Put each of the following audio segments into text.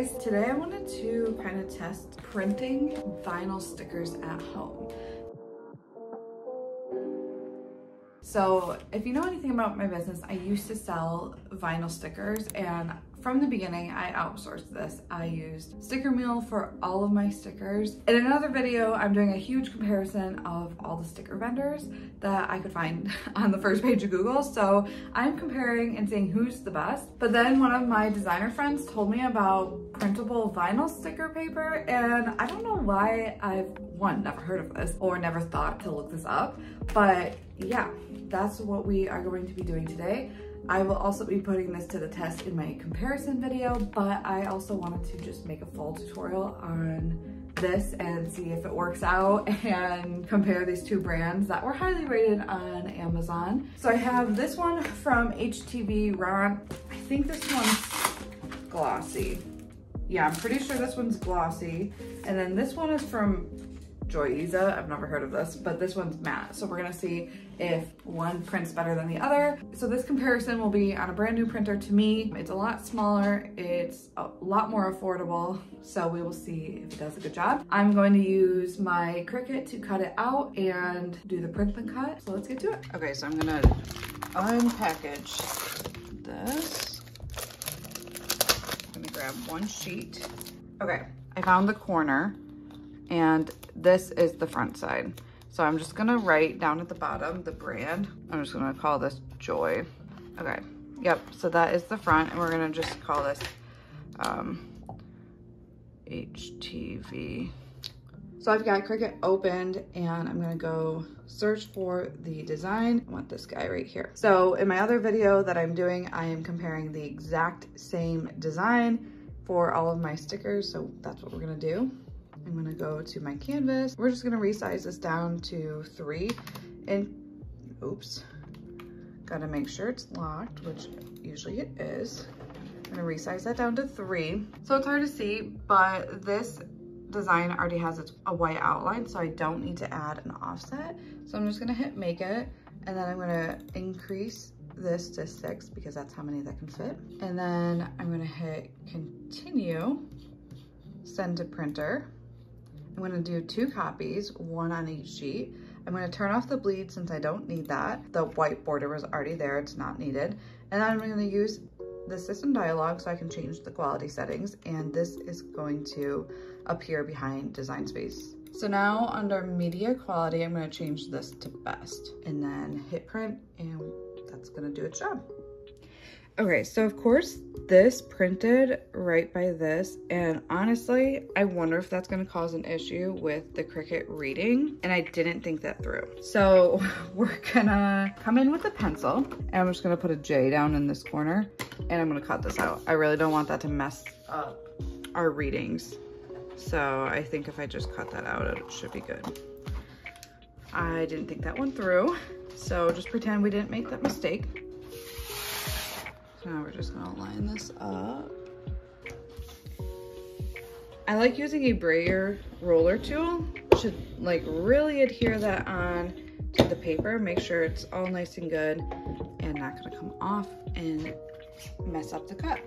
guys, today I wanted to kind of test printing vinyl stickers at home. So if you know anything about my business, I used to sell vinyl stickers and from the beginning, I outsourced this. I used Sticker Mule for all of my stickers. In another video, I'm doing a huge comparison of all the sticker vendors that I could find on the first page of Google. So I'm comparing and seeing who's the best. But then one of my designer friends told me about printable vinyl sticker paper and I don't know why I've one, never heard of this or never thought to look this up. But yeah, that's what we are going to be doing today. I will also be putting this to the test in my comparison video, but I also wanted to just make a full tutorial on this and see if it works out and compare these two brands that were highly rated on Amazon. So I have this one from HTVRont. I think this one's glossy. Yeah, I'm pretty sure this one's glossy. And then this one is from Joyeza. I've never heard of this, but this one's matte. So we're gonna see if one prints better than the other. So this comparison will be on a brand new printer to me. It's a lot smaller, it's a lot more affordable, so we will see if it does a good job. I'm going to use my Cricut to cut it out and do the print and cut. So let's get to it. Okay, so I'm gonna unpackage this. I'm gonna grab one sheet. Okay, I found the corner and this is the front side. So I'm just gonna write down at the bottom the brand. I'm just gonna call this Joy. Okay, yep, so that is the front and we're gonna just call this um, HTV. So I've got Cricut opened and I'm gonna go search for the design. I want this guy right here. So in my other video that I'm doing, I am comparing the exact same design for all of my stickers. So that's what we're gonna do. I'm gonna go to my canvas. We're just gonna resize this down to three and oops, gotta make sure it's locked, which usually it is. I'm gonna resize that down to three. So it's hard to see, but this design already has a white outline, so I don't need to add an offset. So I'm just gonna hit make it, and then I'm gonna increase this to six because that's how many that can fit. And then I'm gonna hit continue, send to printer. I'm gonna do two copies, one on each sheet. I'm gonna turn off the bleed since I don't need that. The white border was already there, it's not needed. And then I'm gonna use the system dialog so I can change the quality settings and this is going to appear behind design space. So now under media quality, I'm gonna change this to best and then hit print and that's gonna do its job. Okay, so of course this printed right by this and honestly, I wonder if that's gonna cause an issue with the Cricut reading and I didn't think that through. So we're gonna come in with a pencil and I'm just gonna put a J down in this corner and I'm gonna cut this out. I really don't want that to mess up our readings. So I think if I just cut that out, it should be good. I didn't think that went through. So just pretend we didn't make that mistake. Now we're just gonna line this up. I like using a brayer roller tool to like really adhere that on to the paper. Make sure it's all nice and good and not gonna come off and mess up the cut.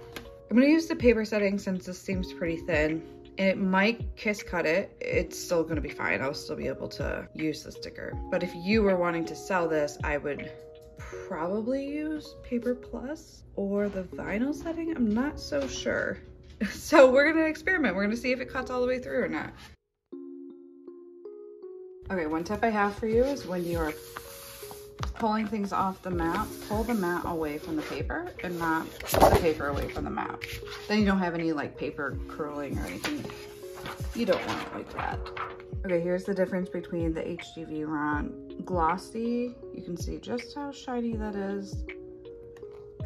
I'm gonna use the paper setting since this seems pretty thin. It might kiss cut it. It's still gonna be fine. I'll still be able to use the sticker. But if you were wanting to sell this, I would probably use Paper Plus or the vinyl setting. I'm not so sure. So we're gonna experiment. We're gonna see if it cuts all the way through or not. Okay, one tip I have for you is when you're pulling things off the mat, pull the mat away from the paper and not the paper away from the mat. Then you don't have any like paper curling or anything. You don't want it like that. Okay, here's the difference between the HTVRont Glossy. You can see just how shiny that is.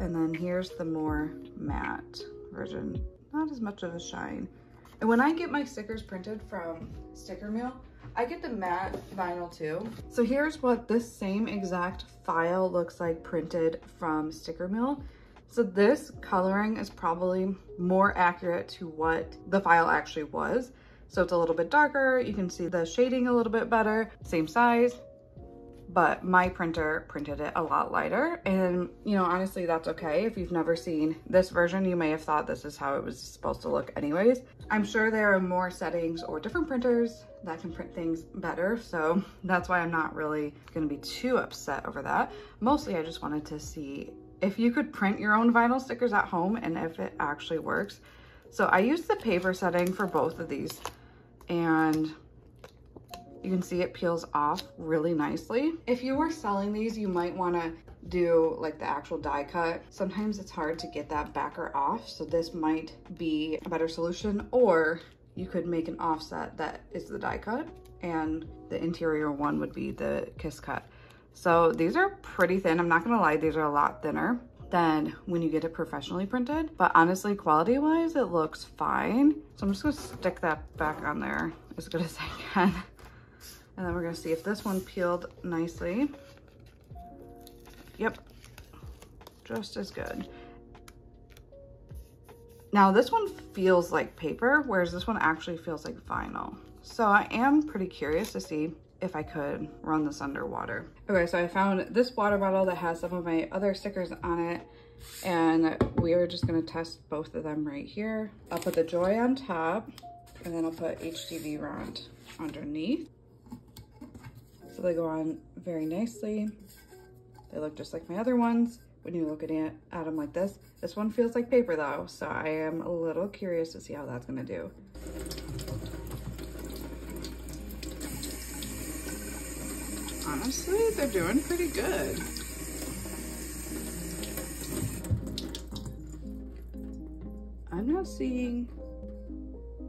And then here's the more matte version. Not as much of a shine. And when I get my stickers printed from Sticker Mule, I get the matte vinyl too. So here's what this same exact file looks like printed from Sticker Mule. So this coloring is probably more accurate to what the file actually was. So it's a little bit darker. You can see the shading a little bit better, same size. but my printer printed it a lot lighter. And, you know, honestly, that's okay. If you've never seen this version, you may have thought this is how it was supposed to look anyways. I'm sure there are more settings or different printers that can print things better. So that's why I'm not really gonna be too upset over that. Mostly I just wanted to see if you could print your own vinyl stickers at home and if it actually works. So I used the paper setting for both of these and you can see it peels off really nicely. If you were selling these, you might wanna do like the actual die cut. Sometimes it's hard to get that backer off, so this might be a better solution, or you could make an offset that is the die cut, and the interior one would be the kiss cut. So these are pretty thin. I'm not gonna lie, these are a lot thinner than when you get it professionally printed. But honestly, quality wise, it looks fine. So I'm just gonna stick that back on there as good as I can. And then we're gonna see if this one peeled nicely. Yep, just as good. Now this one feels like paper, whereas this one actually feels like vinyl. So I am pretty curious to see if I could run this underwater. Okay, so I found this water bottle that has some of my other stickers on it and we are just gonna test both of them right here. I'll put the Joy on top and then I'll put HTVRont underneath. So they go on very nicely. They look just like my other ones when you look at, it, at them like this. This one feels like paper though, so I am a little curious to see how that's gonna do. Honestly, they're doing pretty good. I'm not seeing,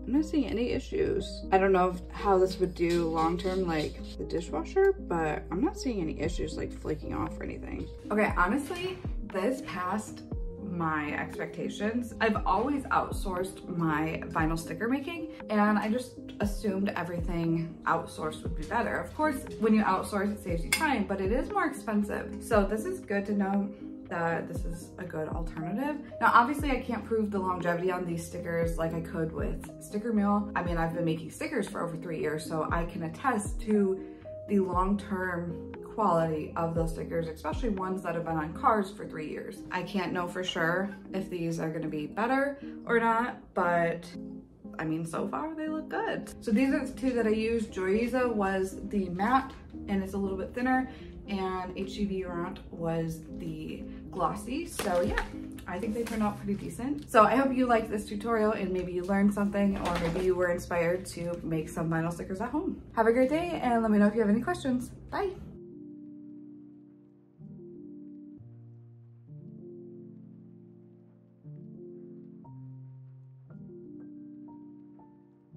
I'm not seeing any issues. I don't know how this would do long-term like the dishwasher, but I'm not seeing any issues like flaking off or anything. Okay, honestly, this passed my expectations. I've always outsourced my vinyl sticker making and I just assumed everything outsourced would be better. Of course, when you outsource, it saves you time, but it is more expensive. So this is good to know that this is a good alternative. Now, obviously I can't prove the longevity on these stickers like I could with Sticker Mule. I mean, I've been making stickers for over three years, so I can attest to the long-term quality of those stickers, especially ones that have been on cars for three years. I can't know for sure if these are gonna be better or not, but I mean, so far they look good. So these are the two that I used. Joyeza was the matte and it's a little bit thinner and HTVRont was the glossy. So yeah, I think they turned out pretty decent. So I hope you liked this tutorial and maybe you learned something or maybe you were inspired to make some vinyl stickers at home. Have a great day and let me know if you have any questions. Bye.